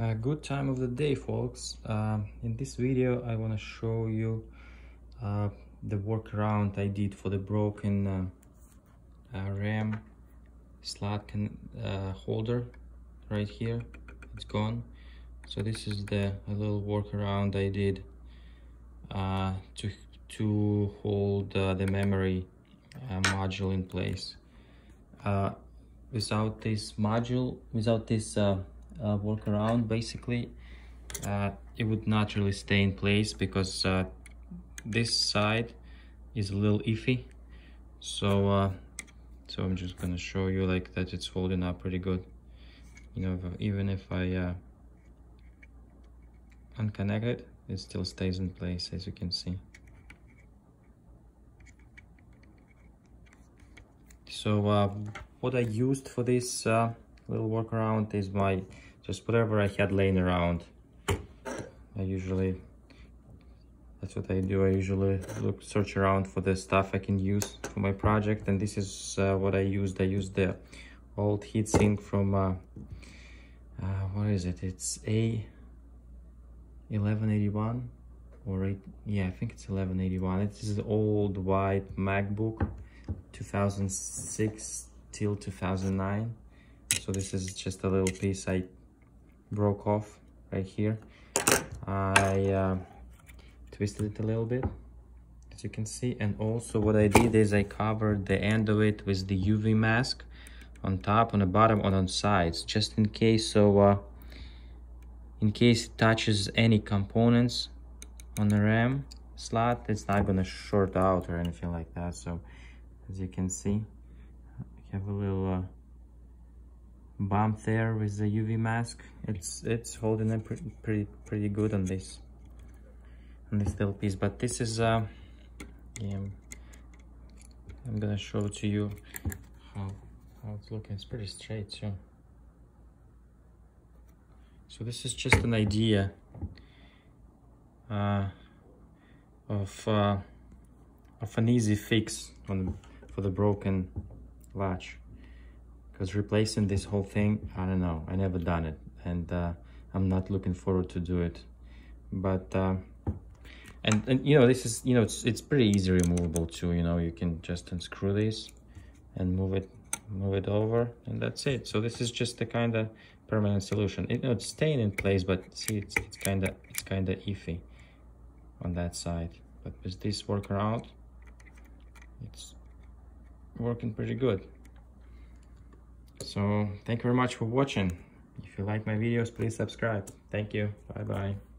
Good time of the day folks. Uh, in this video I want to show you uh, the workaround I did for the broken uh, uh, RAM slot can, uh, holder right here. It's gone. So this is the little workaround I did to to hold the memory module in place. Without this module without this uh, uh, workaround basically uh, it would not really stay in place because uh, this side is a little iffy. So uh, so I'm just gonna show you like that it's holding up pretty good. You know even if I uh, unconnect it it still stays in place as you can see. So uh, what I used for this little workaround is my just whatever I had laying around. I usually that's what I do. I usually look search around for the stuff I can use for my project. And this is uh, what I used. I used the old heatsink from uh, uh, what is it? It's a 1181 or eight, yeah I think it's 1181 it is the old white MacBook 2006 till 2009 so this is just a little piece I broke off right here. I uh, twisted it a little bit as you can see. And also what I did is I covered the end of it with the UV mask on top on the bottom and on sides just in case so uh, in case it touches any components on the RAM slot it's not gonna short out or anything like that. So as you can see I have a little uh, bump there with the UV mask. It's it's holding it pretty pretty pretty good on this on this little piece. But this is uh yeah I'm gonna show to you how how it's looking. It's pretty straight too. So this is just an idea uh, of uh, of an easy fix on for the broken latch because replacing this whole thing i don't know i never done it and uh, i'm not looking forward to do it. But uh, and, and you know this is you know it's it's pretty easy removable too you know you can just unscrew this and move it move it over and that's it. So this is just a kind of permanent solution. It, you know, it's staying in place but see it's it's kind of it's kind of iffy on that side. But with this workaround it's working pretty good so thank you very much for watching. If you like my videos please subscribe. Thank you. Bye bye